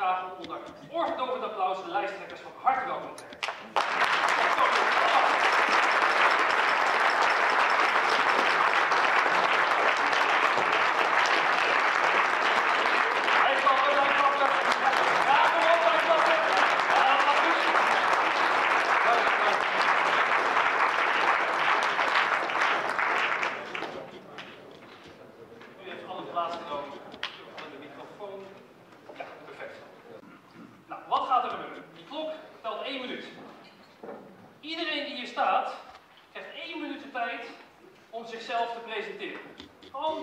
om onder oorverdovend applaus de lijsttrekkers van harte welkom te heten. Hij klappen, hij klappen. Ja, kom op, hij klappen. Ja, dat gaat goed. Dank je, dank je. U heeft alle plaats genomen. Van de microfoon. Ja, perfect. Nou, wat gaat er gebeuren? Die klok telt één minuut. Iedereen die hier staat, krijgt één minuut de tijd om zichzelf te presenteren. Gewoon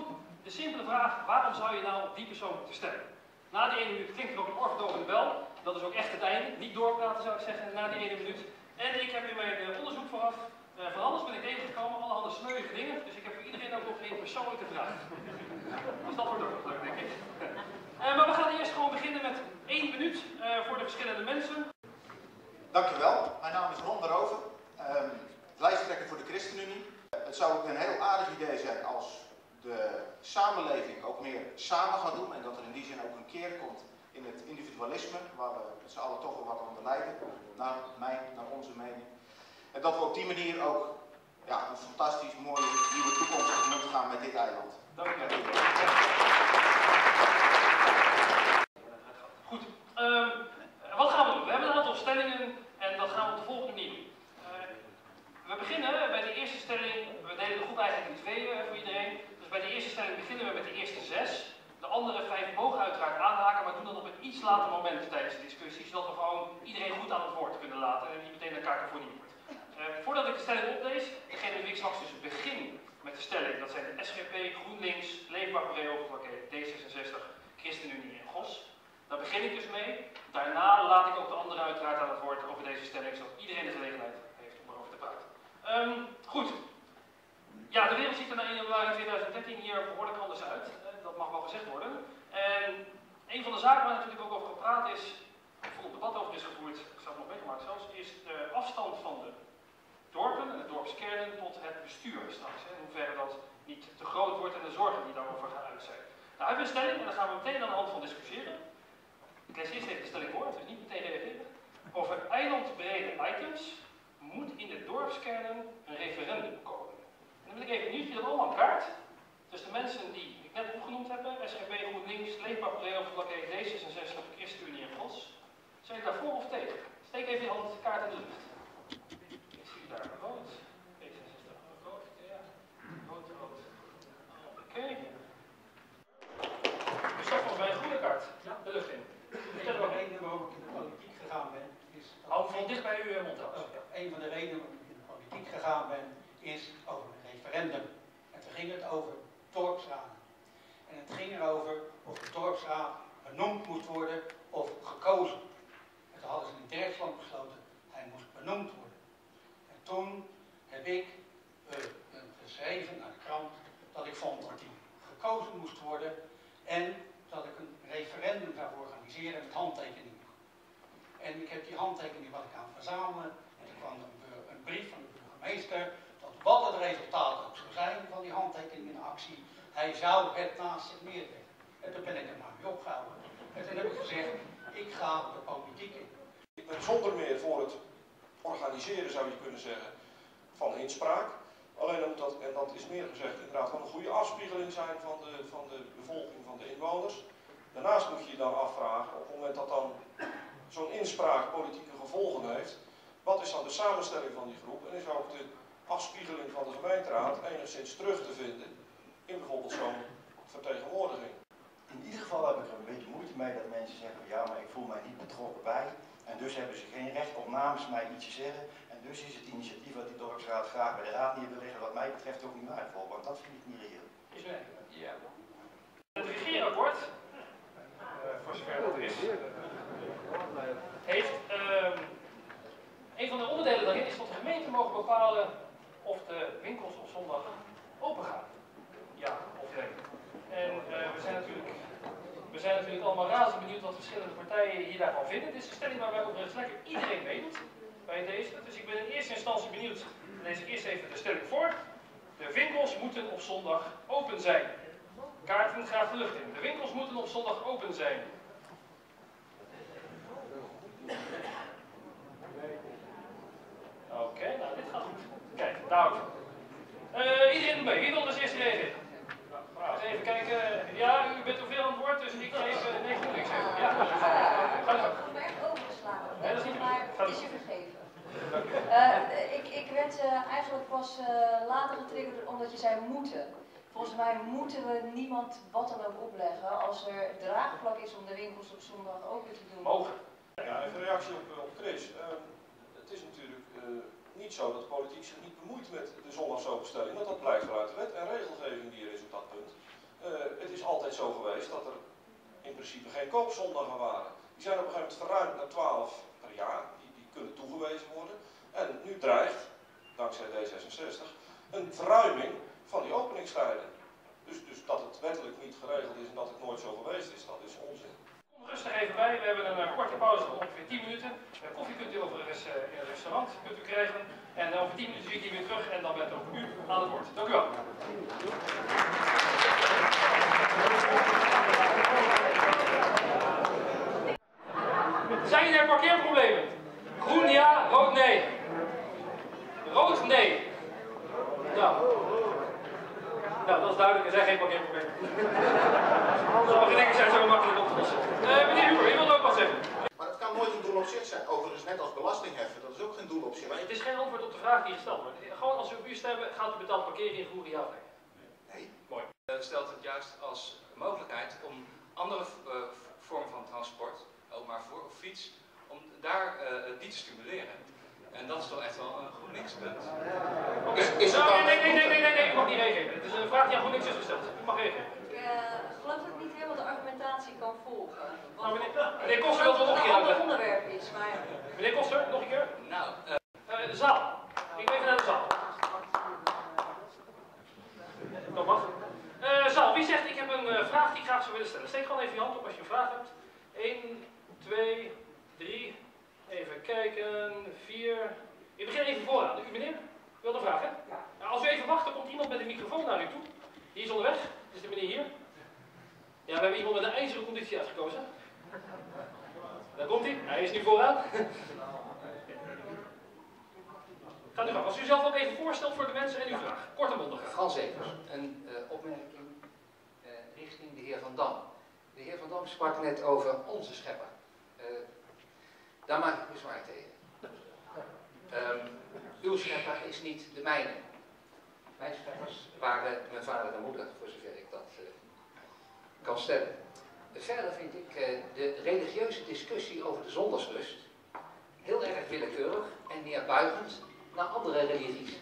de simpele vraag, waarom zou je nou die persoon moeten stemmen? Na die ene minuut klinkt er ook een orfdovende bel. Dat is ook echt het einde. Niet doorpraten zou ik zeggen, na die ene minuut. En ik heb in mijn eh, onderzoek vooraf eh, van alles ben ik tegengekomen, allerhande smeuïge dingen. Dus ik heb voor iedereen ook nog een persoonlijke vraag. Dus dat wordt ook nog leuk, denk ik. Eh, maar we gaan eerst gewoon beginnen met één minuut voor de verschillende mensen. Dankjewel, mijn naam is Ron de Rover, ehm, lijsttrekker voor de ChristenUnie. Het zou ook een heel aardig idee zijn als de samenleving ook meer samen gaat doen en dat er in die zin ook een keer komt in het individualisme, waar we met z'n allen toch wel wat onder lijden, naar mijn, naar onze mening. En dat we op die manier ook ja, een fantastisch mooie nieuwe toekomst tegemoet gaan met dit eiland. Dank u wel. Goed, ehm, wat gaan we doen? We hebben een aantal stellingen en dat gaan we op de volgende manier doen. Eh, we beginnen bij de eerste stelling, we delen de groep eigenlijk in twee eh, voor iedereen. Dus bij de eerste stelling beginnen we met de eerste zes. De andere vijf mogen uiteraard aanhaken, maar doen dat op een iets later moment tijdens de discussie, zodat we gewoon iedereen goed aan het woord kunnen laten en niet meteen elkaar ervoor niet wordt. Eh, voordat ik de stelling oplees, degene met wie ik straks dus begin met de stelling, dat zijn de SGP, GroenLinks, Leefbaar Overvlakke, D66, ChristenUnie en GOS. Daar begin ik dus mee. Daarna laat ik ook de anderen uiteraard aan het woord over deze stelling, zodat iedereen de gelegenheid heeft om erover te praten. Ehm, goed. Ja, de wereld ziet er na 1 januari 2013 hier behoorlijk anders uit. Eh, dat mag wel gezegd worden. En een van de zaken waar natuurlijk ook over gepraat is, of vol debat over is gevoerd, ik heb het nog meegemaakt zelfs, is de afstand van de dorpen en de dorpskernen tot het bestuur straks. Hè, in hoeverre dat niet te groot wordt en de zorgen die daarover gaan uit zijn. Nou, hebben we een stelling en daar gaan we meteen aan de hand van discussiëren. Lees eerst even de stelling voor, dus niet meteen reageren. Over eilandbrede items moet in de dorpskernen een referendum komen. En dan wil ik even nieuws, dat allemaal kaart. Dus de mensen die ik net opgenoemd heb, SGP, GroenLinks, Leefbaar Vlakke D66, ChristenUnie en GOS. Zijn daarvoor of tegen? Steek even je hand kaart in de lucht. Ik zie daar rood. D66, rood, ja. Rood, rood. Oké. Dus dat was bij een groene kaart. De lucht in. Vertel Een maar. van de redenen waarom ik in de politiek gegaan ben, is dat Hou van dicht bij uw mond trouwens. Oh, een van de redenen waarom ik in de politiek gegaan ben, is over een referendum. En toen ging het over dorpsraden. En het ging erover of de dorpsraad benoemd moest worden of gekozen. In Duitsland besloten, hij moest benoemd worden. En toen heb ik eh, eh, geschreven naar de krant dat ik vond dat hij gekozen moest worden en dat ik een referendum zou organiseren met handtekeningen. En ik heb die handtekeningen wat ik aan verzamelen. En er kwam een, een brief van de burgemeester. Dat wat het resultaat ook zou zijn van die handtekeningenactie. Hij zou het naast zich neerleggen. En toen ben ik er maar mee opgehouden. En toen heb ik gezegd, ik ga de politiek in. Zonder meer voor het organiseren, zou je kunnen zeggen, van inspraak. Alleen moet dat, en dat is meer gezegd, inderdaad wel een goede afspiegeling zijn van de, van de bevolking, van de inwoners. Daarnaast moet je je dan afvragen, op het moment dat dan zo'n inspraak politieke gevolgen heeft, wat is dan de samenstelling van die groep en is ook de afspiegeling van de gemeenteraad enigszins terug te vinden in bijvoorbeeld zo'n vertegenwoordiging. In ieder geval heb ik er een beetje moeite mee dat mensen zeggen, ja, maar ik voel mij niet betrokken bij. En dus hebben ze geen recht om namens mij iets te zeggen. En dus is het initiatief wat die dorpsraad graag bij de raad neer wil leggen, wat mij betreft ook niet waardevol. Want dat vind ik niet reëel. Is er Ja. Het regeerakkoord, eh, voor zover dat er is, heeft ehm, een van de onderdelen daarin is dat de gemeenten mogen bepalen of de winkels op zondag open gaan. Ja of nee. We zijn natuurlijk allemaal razend benieuwd wat verschillende partijen hier daarvan vinden. Dit is een stelling waarbij oprecht lekker iedereen weet bij deze. Dus ik ben in eerste instantie benieuwd. Dan lees ik eerst even de stelling voor. De winkels moeten op zondag open zijn. Kaarten graag de lucht in. De winkels moeten op zondag open zijn. Oké, nou dit gaat goed. Kijk, nou. Iedereen mee. Werd uh, eigenlijk pas uh, later getriggerd omdat je zei moeten. Volgens mij moeten we niemand wat dan ook opleggen als er draagvlak is om de winkels op zondag open te doen. Mogen. Ja, even een reactie op, op Chris. Uh, het is natuurlijk niet zo dat de politiek zich niet bemoeit met de zondagsopenstelling, want dat blijkt wel uit de wet en regelgeving die er is op dat punt. het is altijd zo geweest dat er in principe geen koopzondagen waren. Die zijn op een gegeven moment verruimd naar 12 per jaar, die, die kunnen toegewezen worden. En nu dreigt, dankzij D66, een verruiming van die openingstijden. Dus, dus dat het wettelijk niet geregeld is en dat het nooit zo geweest is, dat is onzin. Kom rustig even bij, we hebben een uh, korte pauze van ongeveer 10 minuten. Uh, koffie kunt u overigens uh, in het restaurant kunt u krijgen. En over 10 minuten zie ik hier weer terug en dan bent ook u aan het woord. Dank u wel. Zijn er parkeerproblemen? Groen ja, rood nee. Rood nee. Nou. Nou, dat is duidelijk. Er zijn geen parkeerproblemen. Sommige dingen zijn zo makkelijk op te lossen. Uh, meneer Huber, je wilt ook wat zeggen. Maar het kan nooit een doel op zich zijn. Overigens, net als dat is ook geen doel op zich. Maar het is geen antwoord op de vraag die je stelt. Maar gewoon als we op u stemmen, gaat u betaald parkeren invoeren, ja of nee? Nee. Mooi. Uh, stelt het juist als mogelijkheid om andere uh, vormen van transport, ook maar voor of fiets, om daar uh, die te stimuleren. En dat is toch echt wel een GroenLinks-punt. Okay. Is, is nou, nee, nee, nee, nee, nee, nee, u mag niet reageren. Het is een vraag die aan GroenLinks is gesteld. U mag reageren. Ik geloof dat ik niet helemaal de argumentatie kan volgen. Nou, meneer, meneer Koster wil het nog een keer Meneer Koster, nog een keer? Nou, uh, de zaal. Ik even naar de zaal. Dat mag. Uh, zaal, wie zegt ik heb een uh, vraag die ik graag zou willen stellen? Steek gewoon even je hand op als je een vraag hebt. 1, 2, 3, even kijken, 4. Ik begin even vooraan. U meneer, u wilt een vraag hè? Ja. Nou, als u even wacht, dan komt iemand met een microfoon naar u toe. Die is onderweg, dat is de meneer hier. Ja, we hebben iemand met een ijzeren conditie uitgekozen. Daar komt hij, is nu vooraan. Gaat u gang. Als u zelf ook even voorstelt voor de mensen en uw vraag. Kort en bondig. Frans Evers, een uh, opmerking uh, richting de heer Van Dam. De heer Van Dam sprak net over onze schepper. Uh, daar maak ik bezwaar tegen. Um, uw schepper is niet de mijne. Mijn scheppers waren mijn vader en moeder, voor zover ik dat kan stellen. Verder vind ik de religieuze discussie over de zondagsrust heel erg willekeurig en neerbuigend naar andere religies.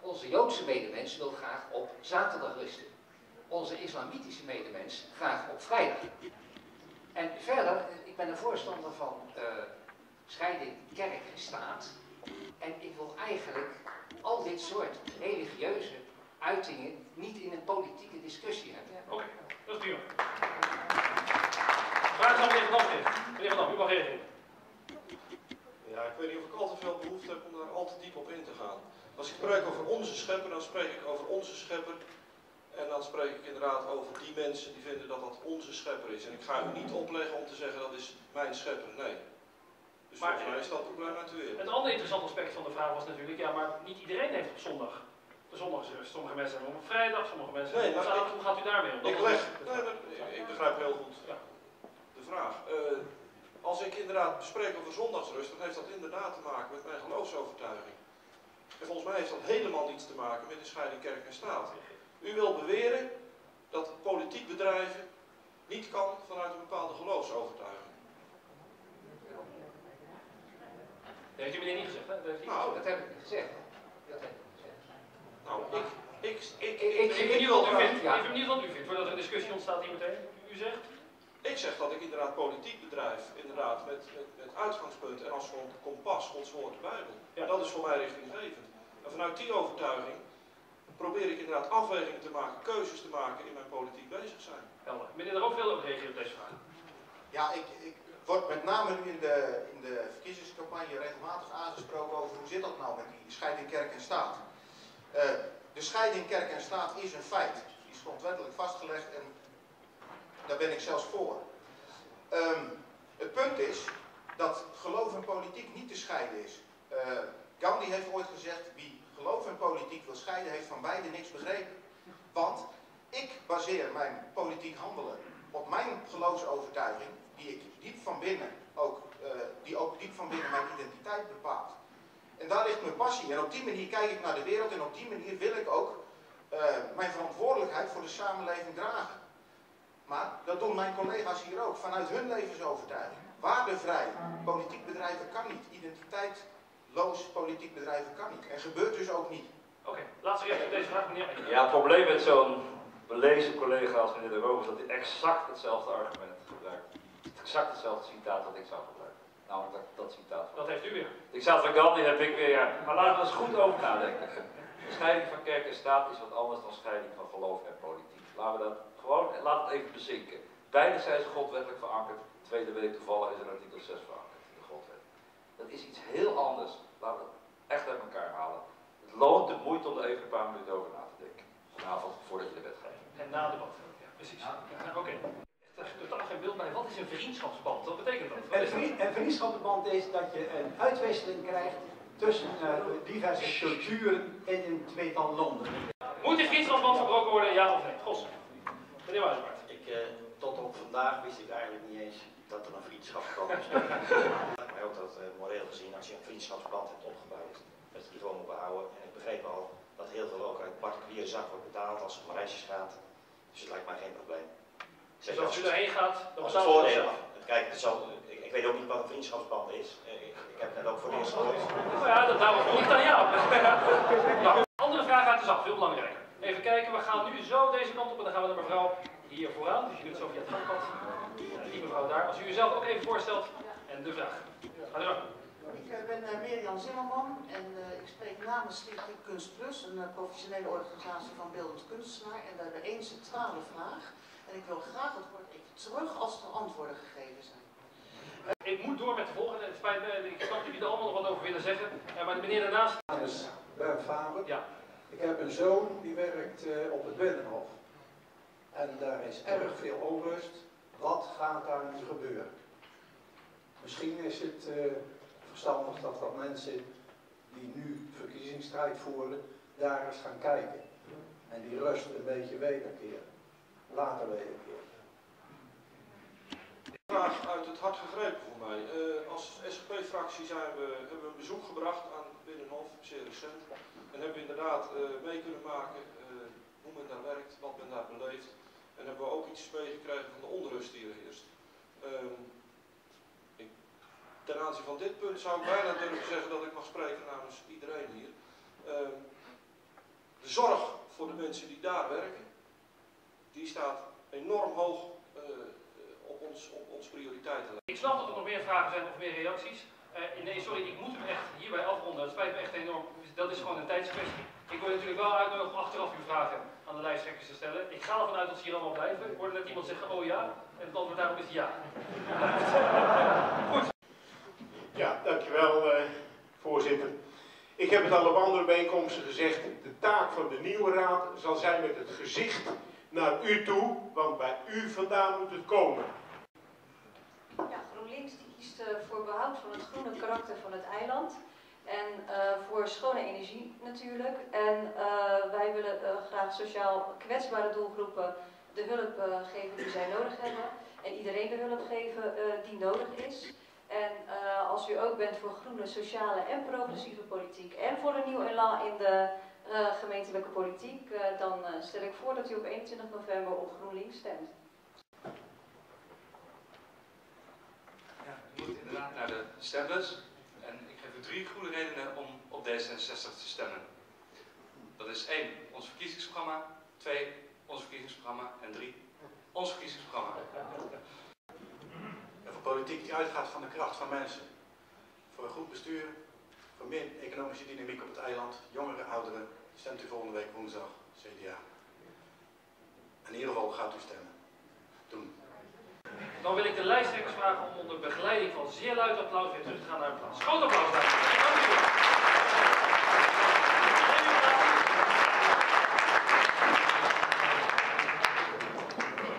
Onze Joodse medemens wil graag op zaterdag rusten. Onze islamitische medemens graag op vrijdag. En verder, ik ben een voorstander van uh, scheiding kerk en staat. En ik wil eigenlijk al dit soort religieuze uitingen niet in een politieke discussie hebben. Okay, dat is prima. Meneer Van Dam. Meneer Van u mag reageren. Ja, ik weet niet of ik al te veel behoefte heb om daar al te diep op in te gaan. Als ik spreek over onze schepper, dan spreek ik over onze schepper. En dan spreek ik inderdaad over die mensen die vinden dat dat onze schepper is. En ik ga u niet opleggen om te zeggen dat is mijn schepper, nee. Dus maar, volgens mij is dat het probleem uit de wereld. Het andere interessante aspect van de vraag was natuurlijk, ja, maar niet iedereen heeft op zondag. De zondagsrust. Sommige mensen hebben op vrijdag, sommige mensen hebben op zaterdag. Hoe gaat u daarmee om? Ik leg, nee, ik begrijp heel goed ja. De vraag. Uh, als ik inderdaad bespreek over zondagsrust, dan heeft dat inderdaad te maken met mijn geloofsovertuiging. En volgens mij heeft dat helemaal niets te maken met de scheiding kerk en staat. U wil beweren dat politiek bedrijven niet kan vanuit een bepaalde geloofsovertuiging. Dat heeft u meneer niet gezegd, hè? Dat, nou, heb ik niet gezegd. Dat heb ik gezegd. Nou, ik... Ik, ik, ik, ik, ik, weet niet wat u vindt. Ik weet niet wat u vindt, voordat er een discussie ontstaat hier meteen. U zegt? Ik zeg dat ik inderdaad politiek bedrijf, inderdaad met, met, met uitgangspunt en als gewoon kompas, Gods woord, de Bijbel. Ja. Dat is voor mij richtinggevend. En vanuit die overtuiging probeer ik inderdaad afwegingen te maken, keuzes te maken in mijn politiek bezig zijn. Helder. Meneer er ook veel op reageren op deze vraag. Ja, ik, ik word met name nu in de, in de verkiezingscampagne regelmatig aangesproken over hoe zit dat nou met die scheiding kerk en staat. Uh, de scheiding kerk en staat is een feit. Die is grondwettelijk vastgelegd en daar ben ik zelfs voor. Um, het punt is dat geloof en politiek niet te scheiden is. Uh, Gandhi heeft ooit gezegd, wie geloof en politiek wil scheiden, heeft van beide niks begrepen. Want ik baseer mijn politiek handelen op mijn geloofsovertuiging, die ik diep van binnen ook, uh, die ook diep van binnen mijn identiteit bepaalt. En daar ligt mijn passie. En op die manier kijk ik naar de wereld en op die manier wil ik ook uh, mijn verantwoordelijkheid voor de samenleving dragen. Maar dat doen mijn collega's hier ook, vanuit hun levensovertuiging. Waardevrij politiek bedrijven kan niet. Identiteitloos politiek bedrijven kan niet. En gebeurt dus ook niet. Oké, okay, laatste recht op deze vraag, meneer. Ja, het probleem met zo'n belezen collega als meneer De Roof is dat hij exact hetzelfde argument gebruikt. Exact hetzelfde citaat dat ik zou gebruiken. Namelijk dat, dat citaat. Dat heeft u weer. Ik zat van Gandhi heb ik weer, ja. Maar laten we eens goed over nadenken. De scheiding van kerk en staat is wat anders dan scheiding van geloof en politiek. Laten we dat gewoon, laat het even bezinken. Beide zijn ze grondwettelijk verankerd. Tweede week toevallig is er artikel 6 verankerd in de grondwet. Dat is iets heel anders. Laten we het echt uit elkaar halen. Het loont de moeite om er even een paar minuten over na te denken. Vanavond, voordat je de wet geeft. En na de debat. Ja, precies. Ja, Oké. Okay. Totaal geen beeld bij. Wat is een vriendschapsband? Wat betekent dat? Wat een, een vriendschapsband is dat je een uitwisseling krijgt tussen uh, diverse culturen in een tweetal landen. Moet die vriendschapsband verbroken worden, ja of nee? Gos. Meneer Wijsbaard. Ik, uh, tot op vandaag wist ik eigenlijk niet eens dat er een vriendschapsband is. maar ook dat uh, moreel gezien, als je een vriendschapsband hebt opgebouwd, dat je die gewoon moet behouden. En ik begreep al dat heel veel ook uit particuliere zak wordt betaald als het om reisjes gaat. Dus het lijkt mij geen probleem. Dus als u erheen gaat, dan betaalt het voordeel. Kijk, het zal, ik, ik, weet ook niet wat een vriendschapsband is. Ik, ik heb het net ook voor de eerste gehoord. Nou ja, dat daarom vroeg ik aan jou. nou, andere vraag uit de zak, veel belangrijker. Kijken, we gaan nu zo deze kant op en dan gaan we naar mevrouw hier vooraan. Dus je doet zo via het gangpad. Die mevrouw daar. Als u uzelf ook even voorstelt en de vraag. Ga u Ik ben uh, Mirjam Zimmerman en uh, ik spreek namens Stichting Kunst Plus, een professionele organisatie van beeldend kunstenaar. En we hebben één centrale vraag. En ik wil graag het woord even terug als er antwoorden gegeven zijn. Ik moet door met de volgende. Het spijt me, ik snap dat jullie er allemaal nog wat over willen zeggen. Maar de meneer daarnaast. is Bernd Faber. Ja. Ik heb een zoon die werkt uh, op het Binnenhof. En daar is erg veel onrust. Wat gaat daar nu gebeuren? Misschien is het uh, verstandig dat wat mensen die nu verkiezingsstrijd voeren, daar eens gaan kijken. En die rust een beetje wederkeren. Later wederkeren. Vraag uit het hart gegrepen voor mij. Uh, als SGP-fractie hebben we een bezoek gebracht aan Binnenhof, zeer recent. En hebben we inderdaad uh, mee kunnen maken uh, hoe men daar werkt, wat men daar beleeft. En hebben we ook iets meegekregen van de onrust die er heerst. Um, ik, ten aanzien van dit punt zou ik bijna durven zeggen dat ik mag spreken namens iedereen hier. Um, de zorg voor de mensen die daar werken, die staat enorm hoog ons, op ons prioriteiten. Ik snap dat er nog meer vragen zijn of meer reacties. Uh, nee, sorry, ik moet hem echt hierbij afronden. Dat spijt me echt enorm. Dat is gewoon een tijdskwestie. Ik wil natuurlijk wel uitnodigen om achteraf uw vragen aan de lijsttrekkers te stellen. Ik ga ervan uit dat ze hier allemaal blijven. Ik hoorde net iemand zeggen, oh ja. En het antwoord daarop is ja. Goed. Ja, dankjewel uh, voorzitter. Ik heb het al op andere bijeenkomsten gezegd. De taak van de nieuwe raad zal zijn met het gezicht naar u toe, want bij u vandaan moet het komen. Die kiest uh, voor behoud van het groene karakter van het eiland. En uh, voor schone energie natuurlijk. En uh, wij willen graag sociaal kwetsbare doelgroepen de hulp geven die zij nodig hebben. En iedereen de hulp geven die nodig is. En als u ook bent voor groene, sociale en progressieve politiek en voor een nieuw elan in de gemeentelijke politiek, dan stel ik voor dat u op 21 november op GroenLinks stemt. Ja, naar de stembus. En ik geef u drie goede redenen om op D66 te stemmen. Dat is één, ons verkiezingsprogramma. Twee, ons verkiezingsprogramma. En drie, ons verkiezingsprogramma. En voor politiek die uitgaat van de kracht van mensen. Voor een goed bestuur, voor meer economische dynamiek op het eiland, jongeren, ouderen, stemt u volgende week woensdag CDA. In ieder geval gaat u stemmen. Doen. Dan wil ik de lijsttrekkers vragen om onder begeleiding van zeer luid applaus weer terug te gaan naar hun plaats. Groot applaus, dames. Dank u wel.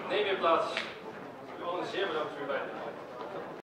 Neem je plaats. U allen zeer bedankt voor uw bijdrage.